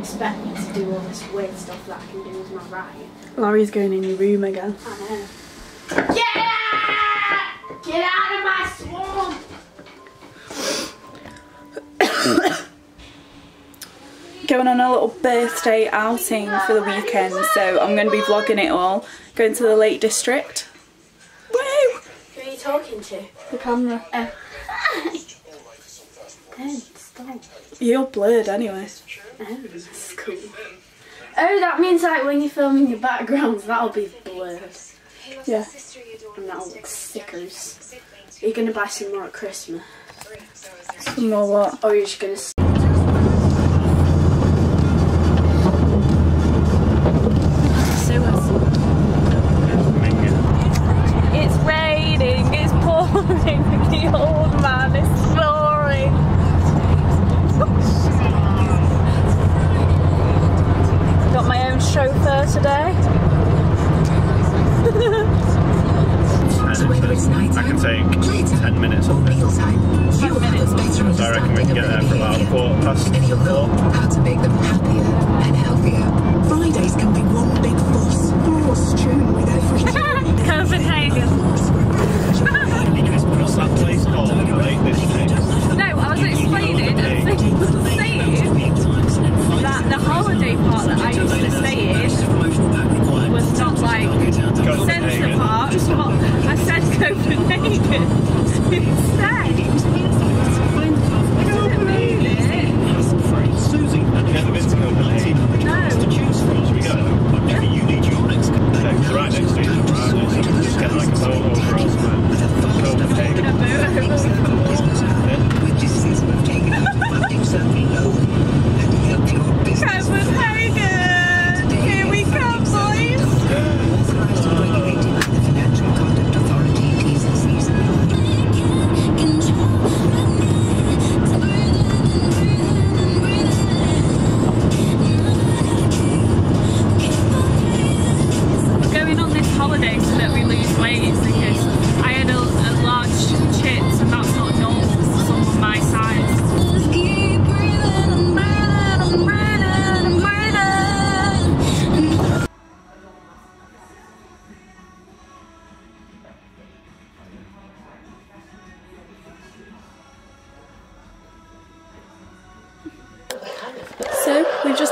expect me to do all this weird stuff that I can do with my right. Laurie's going in your room again. I know. Get out! Get out of my swamp! Going on a little birthday outing for the weekend, so I'm going to be vlogging it all. Going to the Lake District. Woo! Who are you talking to? The camera. Oh. You're blurred anyway. Oh, that's cool. Oh, that means like when you're filming your backgrounds, that'll be blurred. Yeah. And that'll look stickers. Are you going to buy some more at Christmas? Some more what? Or are you just going to... can get there for about quarter past and you'll know how to make them happier and healthier. Fridays can be one big fuss, all strewn with everything. Copenhagen. What's that place called? Lake District.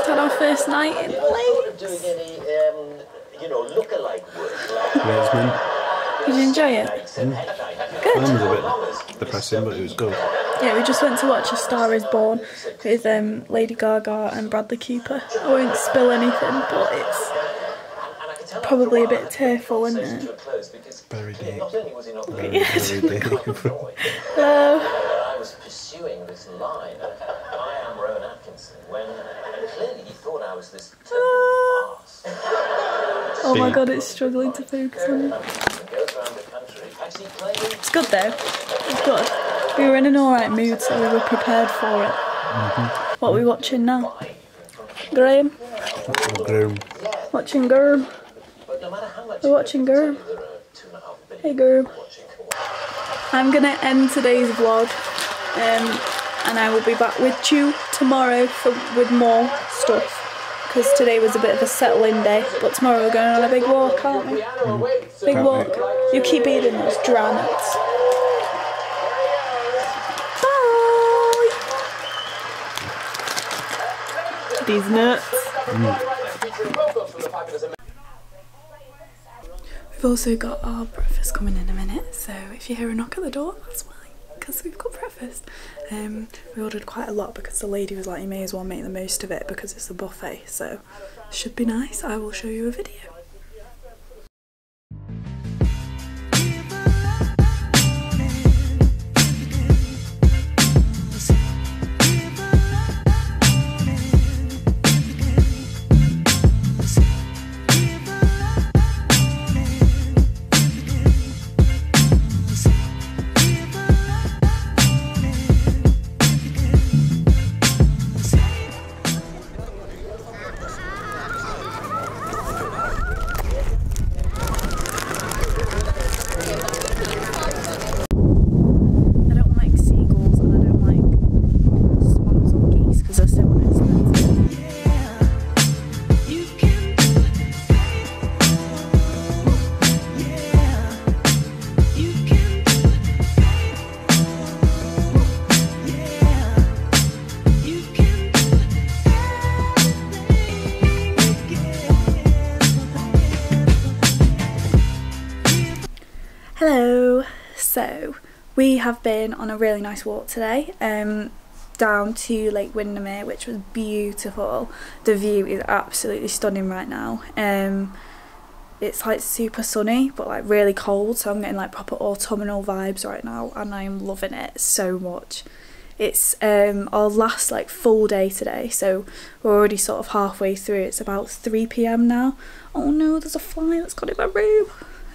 So we've just had our first night in the lake. doing any, um, you know, look-alike work like Yeah, Did you enjoy it? Mine was a bit depressing, but it was good. Yeah, we just went to watch A Star Is Born with um, Lady Gaga and Bradley Cooper. I won't spill anything, but it's probably a bit tearful, isn't it? Very deep. not only was he not very Yes. Very deep. Hello. I was pursuing this line, I am Rowan when clearly he thought I was this total. Oh my god, it's struggling to focus on it. Goes around the country, actually playing It's good though. It's good. We were in an alright mood, so we were prepared for it. What are we watching now? Graham? Groom. Watching Germ. but no matter how much We're watching Germ. there are two and a half billion Hey Germ. watching I'm gonna end today's vlog, um, and I will be back with you tomorrow for with more stuff. Because today was a bit of a settling day, but tomorrow we're going on a big walk, aren't we? Mm. Big walk. You keep eating those dry nuts. Bye. These nuts. We've also got our breakfast coming in a minute, so if you hear a knock at the door, that's why, because we've got breakfast. Um, we ordered quite a lot because the lady was like, you may as well make the most of it because it's a buffet, so should be nice. I will show you a video. We have been on a really nice walk today. Um, down to Lake Windermere, which was beautiful. The view is absolutely stunning right now. Um, it's like super sunny, but like really cold, so I'm getting like proper autumnal vibes right now, and I'm loving it so much. It's um, our last like full day today, so we're already sort of halfway through. It's about 3 p.m. now. Oh no, there's a fly that's got in my room.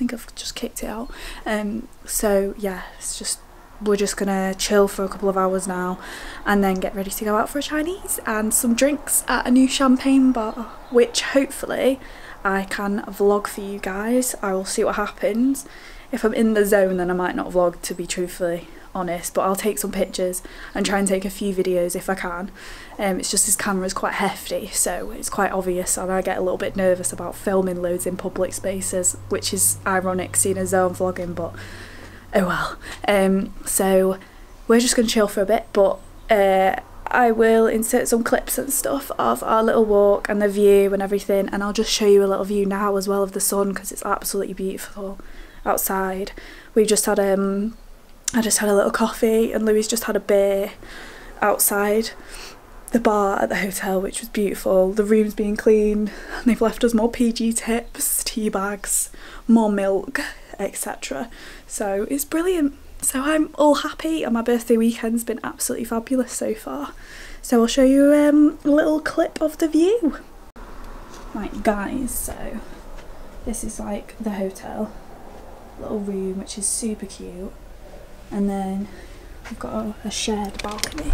Think I've just kicked it out. Um, so yeah, it's just we're just gonna chill for a couple of hours now and then get ready to go out for a Chinese and some drinks at a new champagne bar which hopefully I can vlog for you guys. I will see what happens. If I'm in the zone then I might not vlog to be truthfully honest but I'll take some pictures and try and take a few videos if I can um, it's just this camera is quite hefty so it's quite obvious and I get a little bit nervous about filming loads in public spaces which is ironic seeing as though I'm vlogging but oh well. Um, so we're just going to chill for a bit, but uh, I will insert some clips and stuff of our little walk and the view and everything, and I'll just show you a little view now as well of the sun because it's absolutely beautiful outside. We've just had um, I just had a little coffee, and Louis just had a beer outside the bar at the hotel, which was beautiful. The room's being cleaned, and they've left us more PG tips, tea bags, more milk, etc. So it's brilliant. So I'm all happy and my birthday weekend's been absolutely fabulous so far. So I'll show you um, a little clip of the view. Right guys, so this is like the hotel. Little room which is super cute. And then we've got a, a shared balcony.